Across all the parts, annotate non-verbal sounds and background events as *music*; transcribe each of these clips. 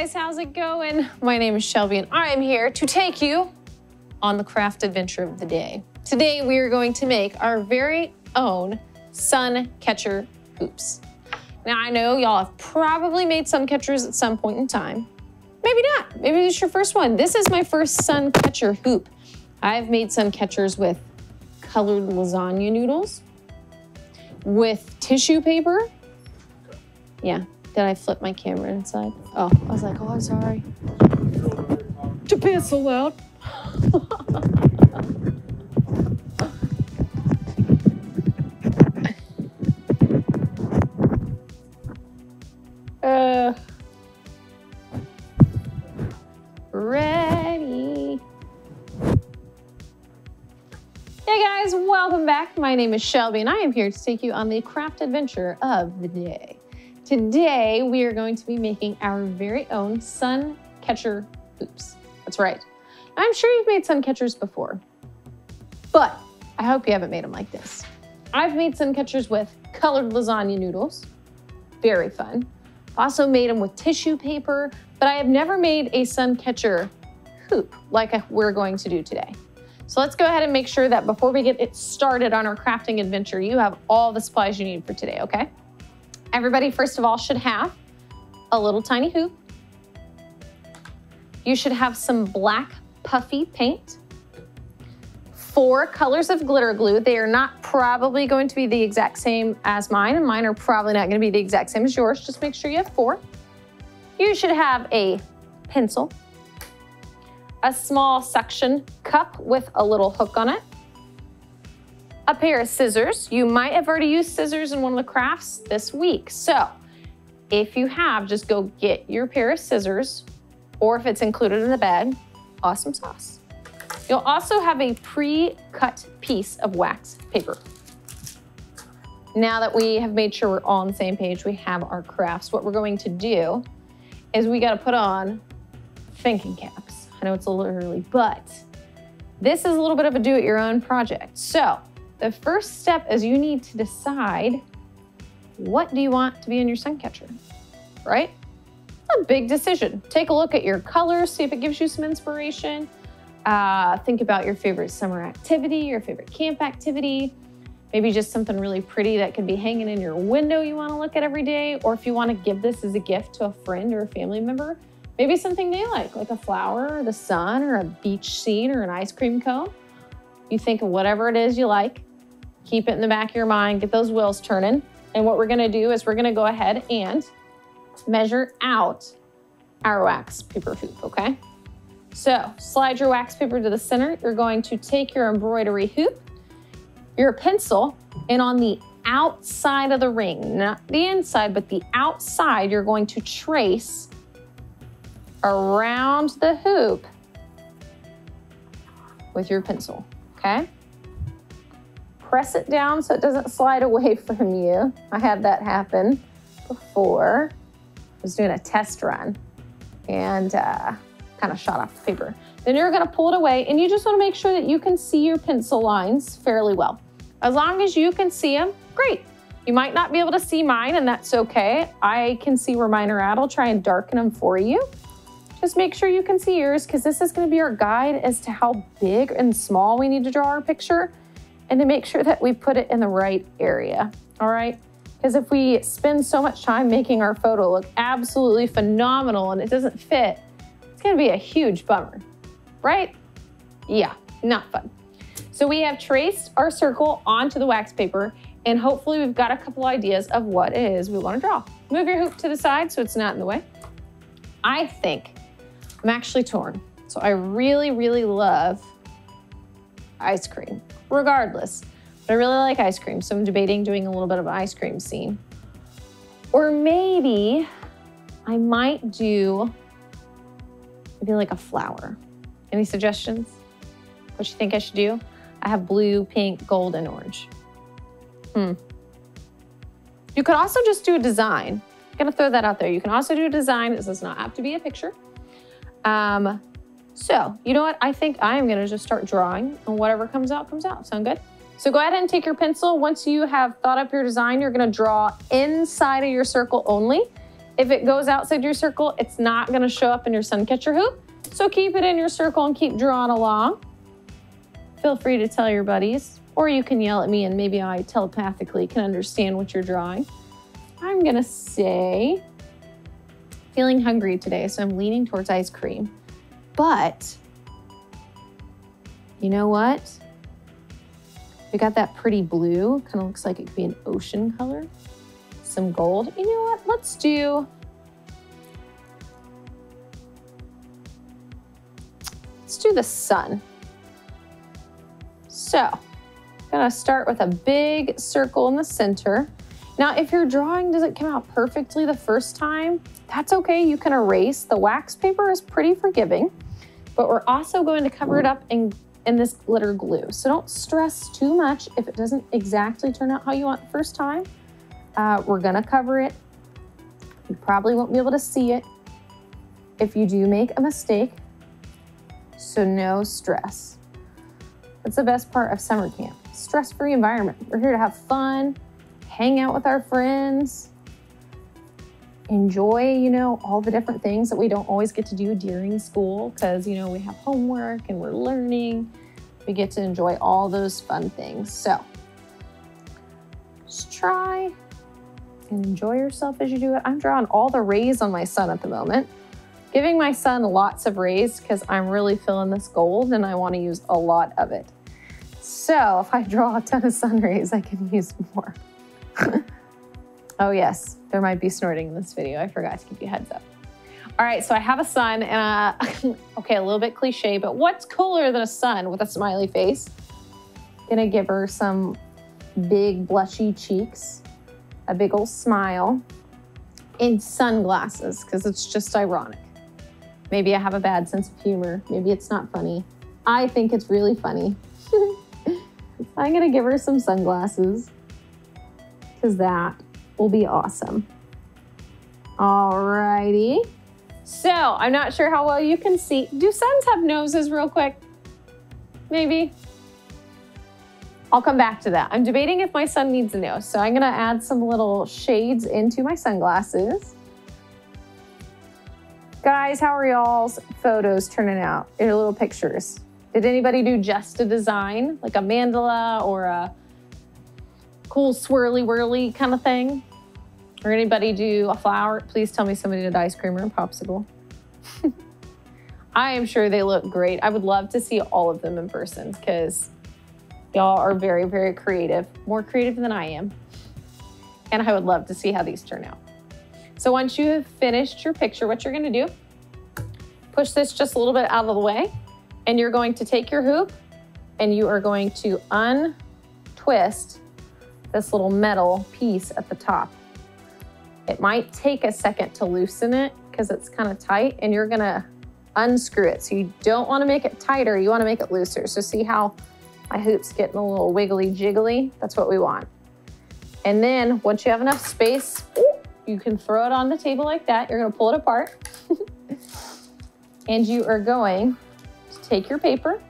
guys, how's it going? My name is Shelby and I am here to take you on the craft adventure of the day. Today we are going to make our very own sun catcher hoops. Now I know y'all have probably made sun catchers at some point in time. Maybe not, maybe is your first one. This is my first sun catcher hoop. I've made sun catchers with colored lasagna noodles, with tissue paper. Yeah, did I flip my camera inside? Oh, I was like, oh, I'm sorry. Japan's so loud. *laughs* uh, ready. Hey guys, welcome back. My name is Shelby and I am here to take you on the craft adventure of the day. Today, we are going to be making our very own sun catcher hoops. That's right. I'm sure you've made sun catchers before, but I hope you haven't made them like this. I've made sun catchers with colored lasagna noodles. Very fun. Also made them with tissue paper, but I have never made a sun catcher hoop like we're going to do today. So let's go ahead and make sure that before we get it started on our crafting adventure, you have all the supplies you need for today, okay? Everybody, first of all, should have a little tiny hoop. You should have some black puffy paint, four colors of glitter glue. They are not probably going to be the exact same as mine, and mine are probably not going to be the exact same as yours. Just make sure you have four. You should have a pencil, a small suction cup with a little hook on it, a pair of scissors. You might have already used scissors in one of the crafts this week. So if you have, just go get your pair of scissors, or if it's included in the bag, awesome sauce. You'll also have a pre-cut piece of wax paper. Now that we have made sure we're all on the same page, we have our crafts. What we're going to do is we gotta put on thinking caps. I know it's a little early, but this is a little bit of a do-it-your-own project. So the first step is you need to decide what do you want to be in your sun catcher, right? a big decision. Take a look at your colors, see if it gives you some inspiration. Uh, think about your favorite summer activity, your favorite camp activity, maybe just something really pretty that could be hanging in your window you want to look at every day, or if you want to give this as a gift to a friend or a family member, maybe something they like, like a flower, or the sun, or a beach scene, or an ice cream cone. You think of whatever it is you like, keep it in the back of your mind, get those wheels turning. And what we're gonna do is we're gonna go ahead and measure out our wax paper hoop, okay? So slide your wax paper to the center. You're going to take your embroidery hoop, your pencil, and on the outside of the ring, not the inside, but the outside, you're going to trace around the hoop with your pencil, okay? Press it down so it doesn't slide away *laughs* from you. I had that happen before. I was doing a test run and uh, kind of shot off the paper. Then you're gonna pull it away and you just wanna make sure that you can see your pencil lines fairly well. As long as you can see them, great. You might not be able to see mine and that's okay. I can see where mine are at. I'll try and darken them for you. Just make sure you can see yours because this is gonna be our guide as to how big and small we need to draw our picture and to make sure that we put it in the right area, all right? Because if we spend so much time making our photo look absolutely phenomenal and it doesn't fit, it's gonna be a huge bummer, right? Yeah, not fun. So we have traced our circle onto the wax paper and hopefully we've got a couple ideas of what it is we wanna draw. Move your hoop to the side so it's not in the way. I think I'm actually torn. So I really, really love ice cream regardless. But I really like ice cream, so I'm debating doing a little bit of an ice cream scene. Or maybe I might do maybe like a flower. Any suggestions? What you think I should do? I have blue, pink, gold, and orange. Hmm. You could also just do a design. I'm gonna throw that out there. You can also do a design. This does not have to be a picture. Um, so, you know what? I think I am gonna just start drawing and whatever comes out, comes out. Sound good? So go ahead and take your pencil. Once you have thought up your design, you're gonna draw inside of your circle only. If it goes outside your circle, it's not gonna show up in your sun catcher hoop. So keep it in your circle and keep drawing along. Feel free to tell your buddies, or you can yell at me and maybe I telepathically can understand what you're drawing. I'm gonna say, feeling hungry today, so I'm leaning towards ice cream. But, you know what? We got that pretty blue, kind of looks like it could be an ocean color. Some gold. You know what? Let's do, let's do the sun. So, I'm gonna start with a big circle in the center. Now, if your drawing doesn't come out perfectly the first time, that's okay. You can erase. The wax paper is pretty forgiving, but we're also going to cover it up in, in this glitter glue. So don't stress too much if it doesn't exactly turn out how you want the first time. Uh, we're gonna cover it. You probably won't be able to see it if you do make a mistake, so no stress. That's the best part of summer camp. Stress-free environment. We're here to have fun, hang out with our friends, enjoy, you know, all the different things that we don't always get to do during school because, you know, we have homework and we're learning. We get to enjoy all those fun things. So just try and enjoy yourself as you do it. I'm drawing all the rays on my sun at the moment, giving my sun lots of rays because I'm really feeling this gold and I want to use a lot of it. So if I draw a ton of sun rays, I can use more. *laughs* oh yes, there might be snorting in this video. I forgot to give you heads up. All right, so I have a sun and a, *laughs* okay, a little bit cliche, but what's cooler than a sun with a smiley face? Gonna give her some big blushy cheeks, a big old smile, and sunglasses, because it's just ironic. Maybe I have a bad sense of humor. Maybe it's not funny. I think it's really funny. *laughs* I'm gonna give her some sunglasses because that will be awesome. Alrighty. So I'm not sure how well you can see. Do suns have noses real quick? Maybe. I'll come back to that. I'm debating if my sun needs a nose. So I'm gonna add some little shades into my sunglasses. Guys, how are y'all's photos turning out? Your little pictures. Did anybody do just a design, like a mandala or a cool swirly whirly kind of thing? Or anybody do a flower? Please tell me somebody did ice cream or a popsicle. *laughs* I am sure they look great. I would love to see all of them in person because y'all are very, very creative, more creative than I am. And I would love to see how these turn out. So once you have finished your picture, what you're gonna do, push this just a little bit out of the way and you're going to take your hoop and you are going to untwist this little metal piece at the top. It might take a second to loosen it because it's kind of tight and you're gonna unscrew it. So you don't wanna make it tighter, you wanna make it looser. So see how my hoop's getting a little wiggly jiggly? That's what we want. And then once you have enough space, you can throw it on the table like that. You're gonna pull it apart. *laughs* and you are going to take your paper,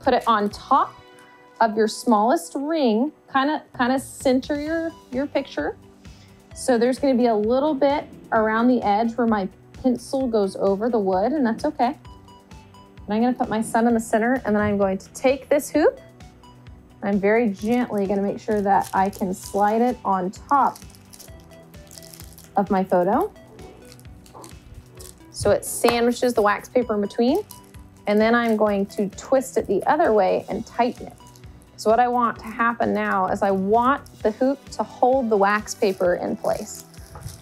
put it on top of your smallest ring, kind of kind of center your, your picture. So there's gonna be a little bit around the edge where my pencil goes over the wood, and that's okay. And I'm gonna put my sun in the center, and then I'm going to take this hoop. I'm very gently gonna make sure that I can slide it on top of my photo. So it sandwiches the wax paper in between. And then I'm going to twist it the other way and tighten it. So what I want to happen now is I want the hoop to hold the wax paper in place.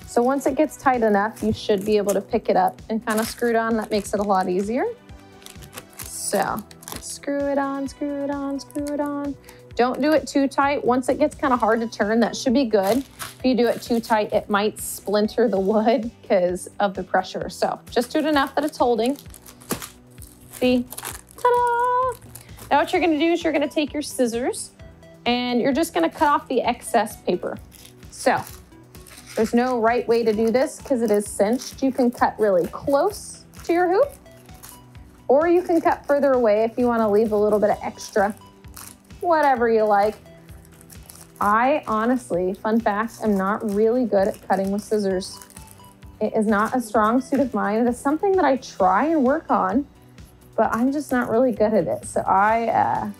So once it gets tight enough, you should be able to pick it up and kind of screw it on. That makes it a lot easier. So screw it on, screw it on, screw it on. Don't do it too tight. Once it gets kind of hard to turn, that should be good. If you do it too tight, it might splinter the wood because of the pressure. So just do it enough that it's holding. See? Ta-da! Now what you're gonna do is you're gonna take your scissors and you're just gonna cut off the excess paper. So, there's no right way to do this because it is cinched. You can cut really close to your hoop or you can cut further away if you wanna leave a little bit of extra, whatever you like. I honestly, fun fact, am not really good at cutting with scissors. It is not a strong suit of mine. It is something that I try and work on, but I'm just not really good at it. So I, uh,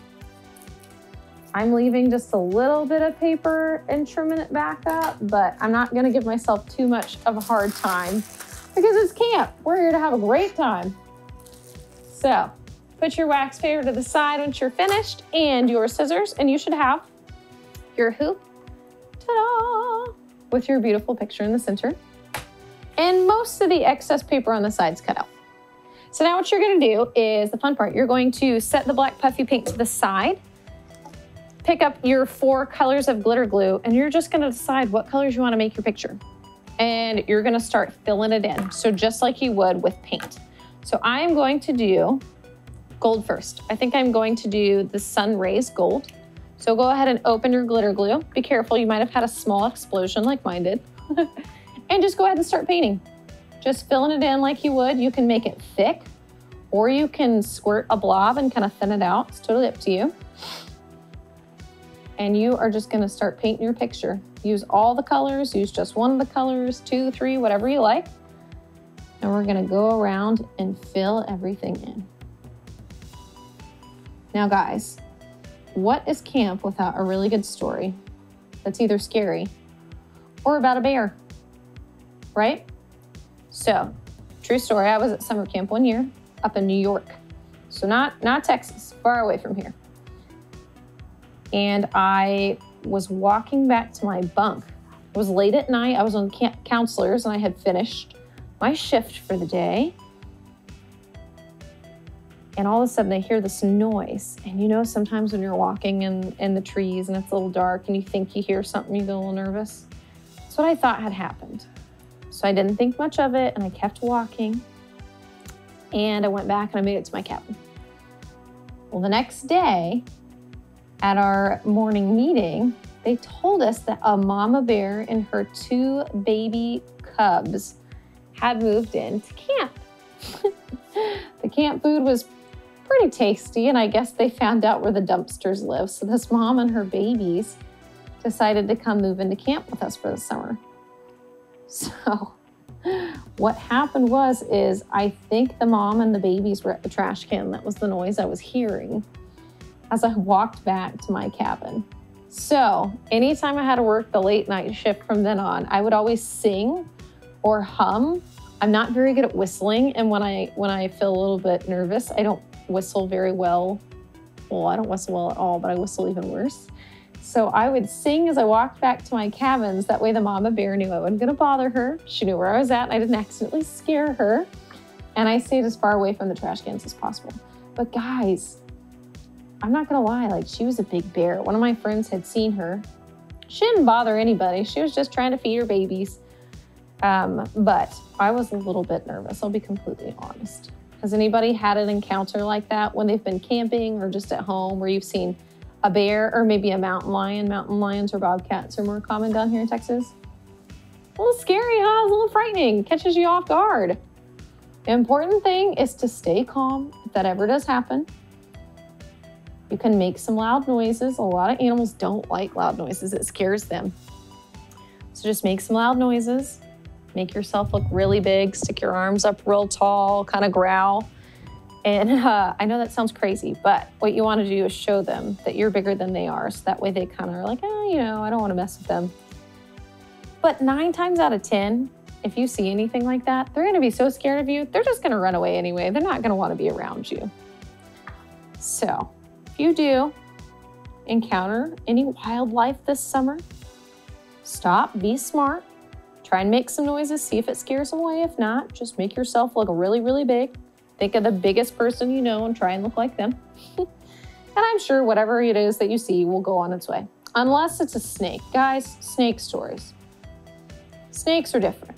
I'm leaving just a little bit of paper and trimming it back up, but I'm not gonna give myself too much of a hard time because it's camp. We're here to have a great time. So put your wax paper to the side once you're finished and your scissors, and you should have your hoop, ta-da, with your beautiful picture in the center. And most of the excess paper on the sides cut out. So now what you're gonna do is the fun part. You're going to set the black puffy paint to the side, pick up your four colors of glitter glue, and you're just gonna decide what colors you wanna make your picture. And you're gonna start filling it in. So just like you would with paint. So I'm going to do gold first. I think I'm going to do the sun rays gold. So go ahead and open your glitter glue. Be careful, you might have had a small explosion like mine did. *laughs* and just go ahead and start painting. Just filling it in like you would. You can make it thick or you can squirt a blob and kind of thin it out. It's totally up to you. And you are just gonna start painting your picture. Use all the colors, use just one of the colors, two, three, whatever you like. And we're gonna go around and fill everything in. Now guys, what is camp without a really good story that's either scary or about a bear? Right? So, true story, I was at summer camp one year up in New York. So not not Texas, far away from here. And I was walking back to my bunk. It was late at night. I was on counselors and I had finished my shift for the day and all of a sudden I hear this noise. And you know, sometimes when you're walking in, in the trees and it's a little dark and you think you hear something, you get a little nervous. That's what I thought had happened. So I didn't think much of it and I kept walking. And I went back and I made it to my cabin. Well, the next day at our morning meeting, they told us that a mama bear and her two baby cubs had moved into camp. *laughs* the camp food was pretty tasty. And I guess they found out where the dumpsters live. So this mom and her babies decided to come move into camp with us for the summer. So *laughs* what happened was is I think the mom and the babies were at the trash can. That was the noise I was hearing as I walked back to my cabin. So anytime I had to work the late night shift from then on, I would always sing or hum. I'm not very good at whistling, and when I when I feel a little bit nervous, I don't whistle very well. Well, I don't whistle well at all, but I whistle even worse. So I would sing as I walked back to my cabins. That way the mama bear knew I wasn't gonna bother her. She knew where I was at and I didn't accidentally scare her. And I stayed as far away from the trash cans as possible. But guys, I'm not gonna lie, like she was a big bear. One of my friends had seen her. She didn't bother anybody. She was just trying to feed her babies. Um, but I was a little bit nervous, I'll be completely honest. Has anybody had an encounter like that when they've been camping or just at home where you've seen a bear or maybe a mountain lion? Mountain lions or bobcats are more common down here in Texas. A little scary, huh? a little frightening, catches you off guard. The important thing is to stay calm if that ever does happen. You can make some loud noises. A lot of animals don't like loud noises, it scares them. So just make some loud noises. Make yourself look really big, stick your arms up real tall, kind of growl. And *laughs* uh, I know that sounds crazy, but what you want to do is show them that you're bigger than they are. So that way they kind of are like, oh, you know, I don't want to mess with them. But nine times out of 10, if you see anything like that, they're going to be so scared of you, they're just going to run away anyway. They're not going to want to be around you. So if you do encounter any wildlife this summer, stop, be smart, Try and make some noises, see if it scares them away. If not, just make yourself look really, really big. Think of the biggest person you know and try and look like them. *laughs* and I'm sure whatever it is that you see will go on its way. Unless it's a snake. Guys, snake stories. Snakes are different.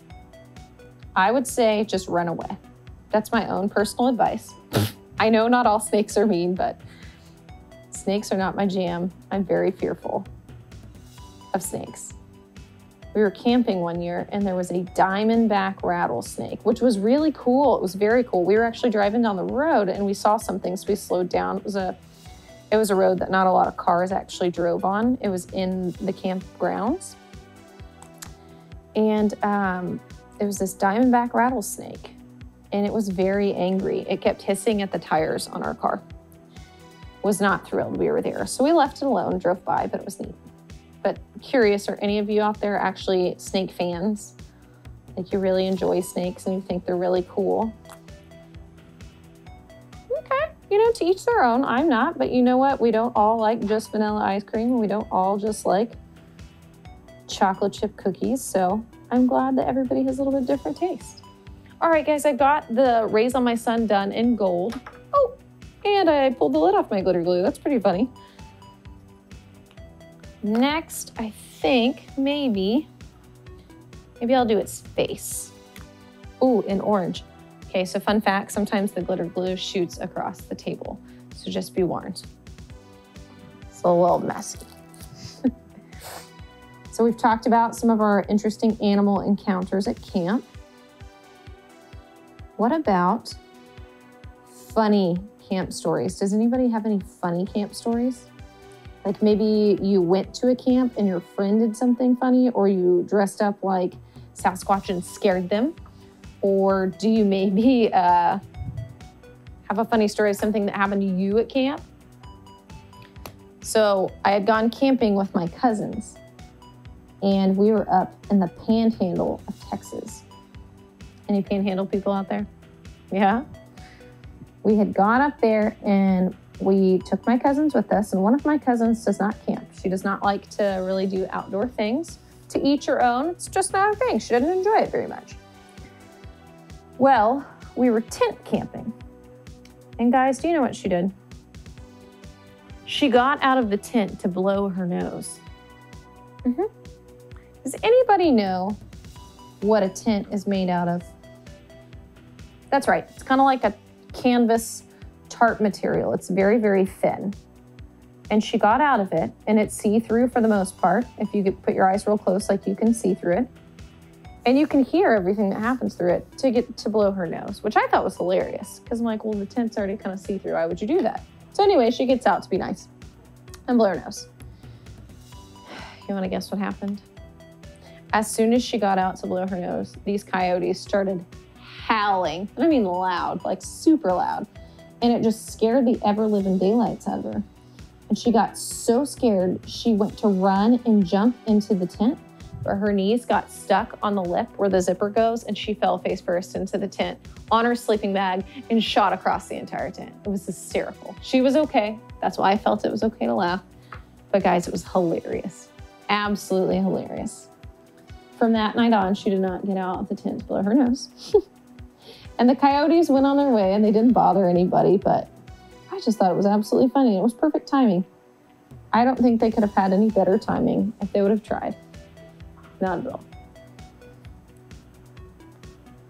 I would say just run away. That's my own personal advice. *laughs* I know not all snakes are mean, but snakes are not my jam. I'm very fearful of snakes we were camping one year and there was a diamondback rattlesnake, which was really cool. It was very cool. We were actually driving down the road and we saw something, so we slowed down. It was a it was a road that not a lot of cars actually drove on. It was in the campgrounds. And um, it was this diamondback rattlesnake and it was very angry. It kept hissing at the tires on our car. Was not thrilled we were there. So we left it alone, drove by, but it was neat. But curious, are any of you out there actually snake fans? Like you really enjoy snakes and you think they're really cool? Okay, you know, to each their own. I'm not, but you know what? We don't all like just vanilla ice cream we don't all just like chocolate chip cookies. So I'm glad that everybody has a little bit different taste. All right, guys, I got the rays on My Sun done in gold. Oh, and I pulled the lid off my glitter glue. That's pretty funny. Next, I think maybe, maybe I'll do its face. Ooh, in orange. Okay, so fun fact, sometimes the glitter glue shoots across the table. So just be warned. It's a little messy. *laughs* so we've talked about some of our interesting animal encounters at camp. What about funny camp stories? Does anybody have any funny camp stories? Like maybe you went to a camp and your friend did something funny, or you dressed up like Sasquatch and scared them? Or do you maybe uh, have a funny story of something that happened to you at camp? So I had gone camping with my cousins, and we were up in the panhandle of Texas. Any panhandle people out there? Yeah. We had gone up there and we took my cousins with us, and one of my cousins does not camp. She does not like to really do outdoor things. To each your own, it's just not her thing. She doesn't enjoy it very much. Well, we were tent camping. And guys, do you know what she did? She got out of the tent to blow her nose. Mm-hmm. Does anybody know what a tent is made out of? That's right. It's kind of like a canvas tarp material. It's very, very thin. And she got out of it, and it's see through for the most part. If you put your eyes real close, like you can see through it. And you can hear everything that happens through it to get to blow her nose, which I thought was hilarious because I'm like, well, the tent's already kind of see through. Why would you do that? So, anyway, she gets out to be nice and blow her nose. You want to guess what happened? As soon as she got out to blow her nose, these coyotes started howling. And I mean loud, like super loud. And it just scared the ever living daylights out of her. And she got so scared, she went to run and jump into the tent, but her knees got stuck on the lip where the zipper goes, and she fell face first into the tent on her sleeping bag and shot across the entire tent. It was hysterical. She was okay. That's why I felt it was okay to laugh. But guys, it was hilarious. Absolutely hilarious. From that night on, she did not get out of the tent to blow her nose. *laughs* And the coyotes went on their way and they didn't bother anybody, but I just thought it was absolutely funny. It was perfect timing. I don't think they could have had any better timing if they would have tried. Not at all.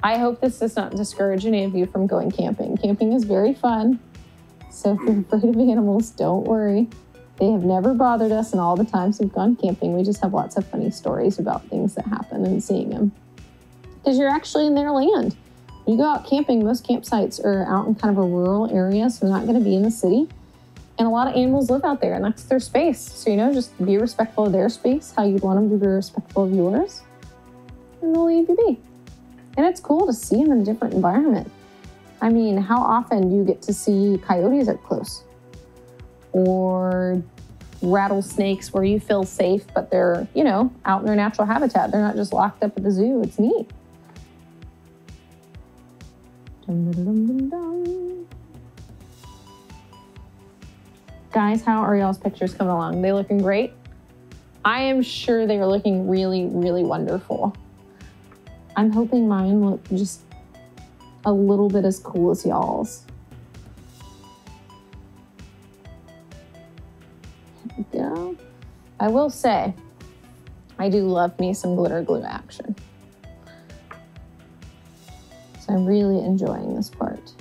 I hope this does not discourage any of you from going camping. Camping is very fun. So if you're afraid of animals, don't worry. They have never bothered us in all the times we've gone camping. We just have lots of funny stories about things that happen and seeing them. Because you're actually in their land you go out camping, most campsites are out in kind of a rural area, so they're not going to be in the city. And a lot of animals live out there, and that's their space. So, you know, just be respectful of their space, how you'd want them to be respectful of yours, and they'll leave you be. And it's cool to see them in a different environment. I mean, how often do you get to see coyotes up close? Or rattlesnakes where you feel safe, but they're, you know, out in their natural habitat. They're not just locked up at the zoo. It's neat. Guys, how are y'all's pictures coming along? They looking great? I am sure they are looking really, really wonderful. I'm hoping mine look just a little bit as cool as y'all's. I will say, I do love me some glitter glue action. So I'm really enjoying this part.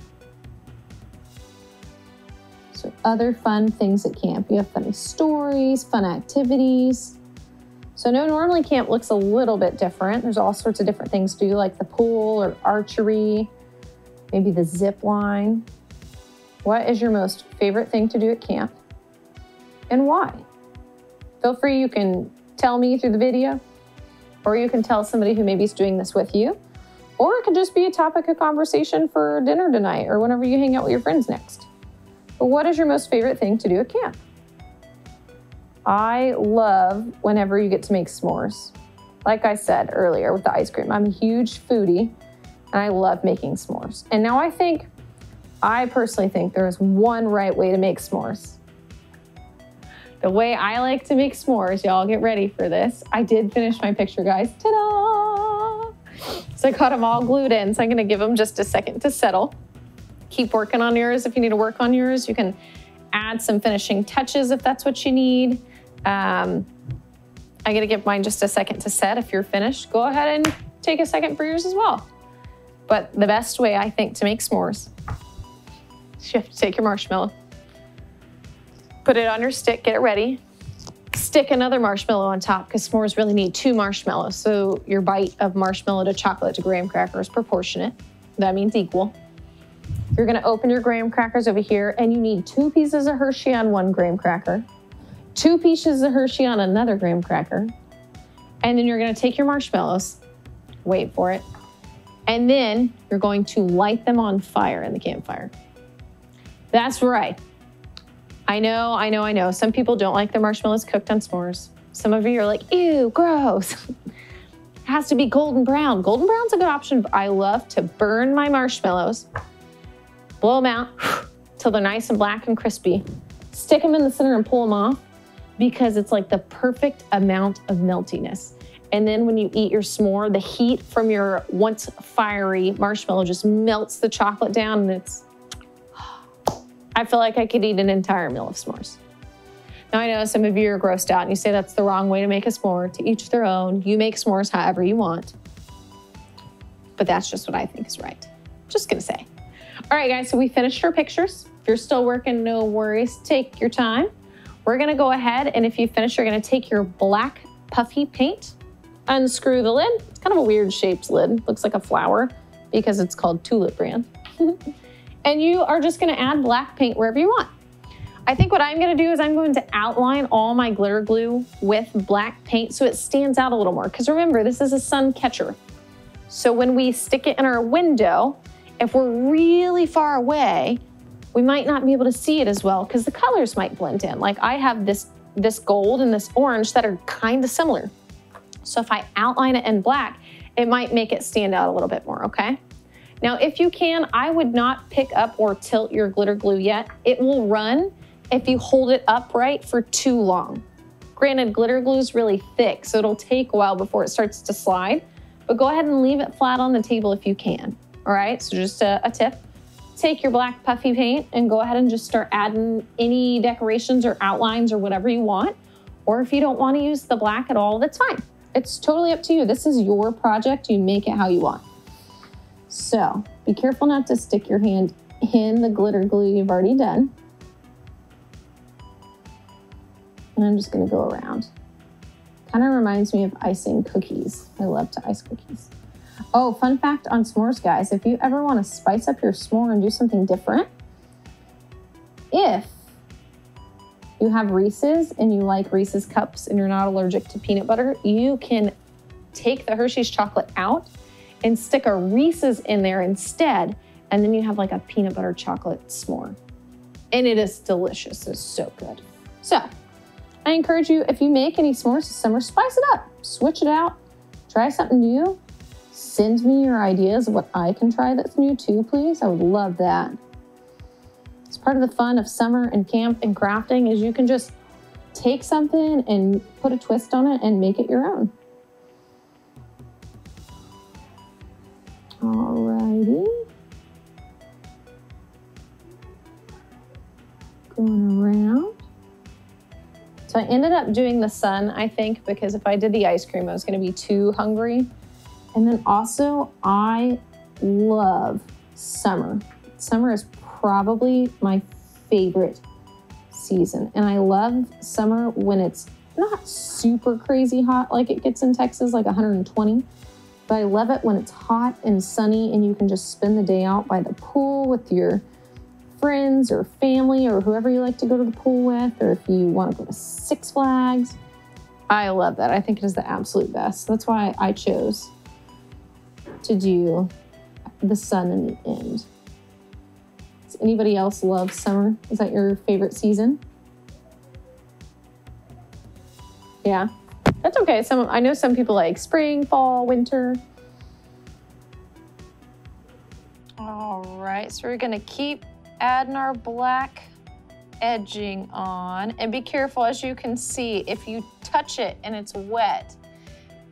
So other fun things at camp. You have funny stories, fun activities. So no, normally camp looks a little bit different. There's all sorts of different things to do, like the pool or archery, maybe the zip line. What is your most favorite thing to do at camp and why? Feel free, you can tell me through the video or you can tell somebody who maybe is doing this with you Or it could just be a topic of conversation for dinner tonight or whenever you hang out with your friends next. But what is your most favorite thing to do at camp? I love whenever you get to make s'mores. Like I said earlier with the ice cream, I'm a huge foodie and I love making s'mores. And now I think, I personally think there is one right way to make s'mores. The way I like to make s'mores, y'all get ready for this. I did finish my picture, guys. Ta da! So I got them all glued in. So I'm going to give them just a second to settle. Keep working on yours if you need to work on yours. You can add some finishing touches if that's what you need. Um, I got to give mine just a second to set. If you're finished, go ahead and take a second for yours as well. But the best way I think to make s'mores, you have to take your marshmallow, put it on your stick, get it ready, stick another marshmallow on top because s'mores really need two marshmallows. So your bite of marshmallow to chocolate to graham cracker is proportionate. That means equal. You're gonna open your graham crackers over here and you need two pieces of Hershey on one graham cracker, two pieces of Hershey on another graham cracker, and then you're gonna take your marshmallows, wait for it, and then you're going to light them on fire in the campfire. That's right. I know, I know, I know. Some people don't like their marshmallows cooked on s'mores. Some of you are like, ew, gross. *laughs* it has to be golden brown. Golden brown's a good option, I love to burn my marshmallows, blow them out *sighs* till they're nice and black and crispy, stick them in the center and pull them off because it's like the perfect amount of meltiness. And then when you eat your s'more, the heat from your once fiery marshmallow just melts the chocolate down and it's, I feel like I could eat an entire meal of s'mores. Now I know some of you are grossed out and you say that's the wrong way to make a s'more, to each their own. You make s'mores however you want. But that's just what I think is right. Just gonna say. All right, guys, so we finished our pictures. If you're still working, no worries, take your time. We're gonna go ahead and if you finish, you're gonna take your black puffy paint, unscrew the lid. It's kind of a weird shaped lid, looks like a flower because it's called Tulip Brand. *laughs* and you are just gonna add black paint wherever you want. I think what I'm gonna do is I'm going to outline all my glitter glue with black paint so it stands out a little more. Because remember, this is a sun catcher. So when we stick it in our window, if we're really far away, we might not be able to see it as well because the colors might blend in. Like I have this, this gold and this orange that are kind of similar. So if I outline it in black, it might make it stand out a little bit more, okay? Now, if you can, I would not pick up or tilt your glitter glue yet. It will run if you hold it upright for too long. Granted, glitter glue is really thick, so it'll take a while before it starts to slide, but go ahead and leave it flat on the table if you can. All right, so just a, a tip take your black puffy paint and go ahead and just start adding any decorations or outlines or whatever you want. Or if you don't want to use the black at all, that's fine. It's totally up to you. This is your project. You make it how you want. So be careful not to stick your hand in the glitter glue you've already done. And I'm just gonna go around. Kind of reminds me of icing cookies. I love to ice cookies. Oh, fun fact on s'mores, guys. If you ever want to spice up your s'more and do something different, if you have Reese's and you like Reese's cups and you're not allergic to peanut butter, you can take the Hershey's chocolate out and stick a Reese's in there instead. And then you have like a peanut butter chocolate s'more. And it is delicious. It's so good. So I encourage you, if you make any s'mores this summer, spice it up, switch it out, try something new. Send me your ideas of what I can try that's new too, please. I would love that. It's part of the fun of summer and camp and crafting is you can just take something and put a twist on it and make it your own. Alrighty. Going around. So I ended up doing the sun, I think, because if I did the ice cream, I was going to be too hungry. And then also, I love summer. Summer is probably my favorite season. And I love summer when it's not super crazy hot like it gets in Texas, like 120. But I love it when it's hot and sunny and you can just spend the day out by the pool with your friends or family or whoever you like to go to the pool with, or if you want to go to Six Flags. I love that. I think it is the absolute best. That's why I chose to do the sun in the end. Does anybody else love summer? Is that your favorite season? Yeah, that's okay. Some I know some people like spring, fall, winter. All right, so we're gonna keep adding our black edging on. And be careful as you can see if you touch it and it's wet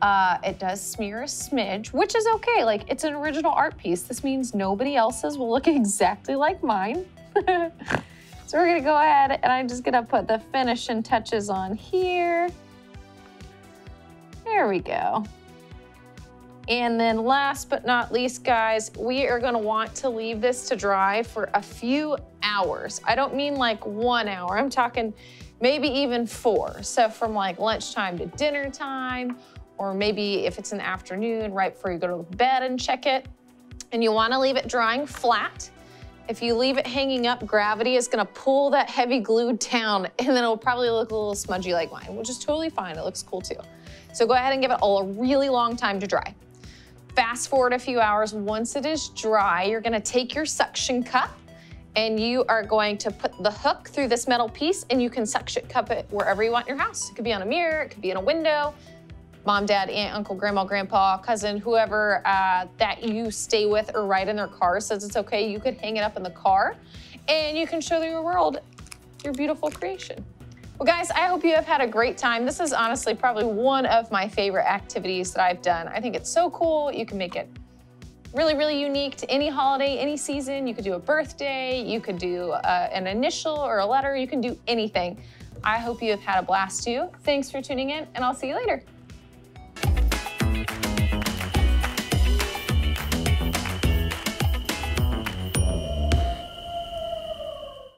uh, it does smear a smidge which is okay. Like it's an original art piece. This means nobody else's will look *laughs* exactly like mine. *laughs* So we're gonna go ahead and I'm just gonna put the finishing touches on here there we go and then last but not least, guys, we are gonna want to leave this to dry for a few hours. I don't mean like one hour, I'm talking maybe even four. So from like lunchtime to dinner time, or maybe if it's an afternoon, right before you go to bed and check it. And you wanna leave it drying flat. If you leave it hanging up, gravity is gonna pull that heavy glue down *laughs* and then it'll probably look a little smudgy like mine, which is totally fine. It looks cool too. So go ahead and give it all a really long time to dry. Fast forward a few hours, once it is dry, you're gonna take your suction cup and you are going to put the hook through this metal piece and you can suction cup it wherever you want in your house. It could be on a mirror, it could be in a window, mom, dad, aunt, uncle, grandma, grandpa, cousin, whoever uh, that you stay with or ride in their car says it's okay, you could hang it up in the car and you can show the world your beautiful creation. Well, guys, I hope you have had a great time. This is honestly probably one of my favorite activities that I've done. I think it's so cool. You can make it really, really unique to any holiday, any season. You could do a birthday, you could do uh, an initial or a letter, you can do anything. I hope you have had a blast too. Thanks for tuning in, and I'll see you later.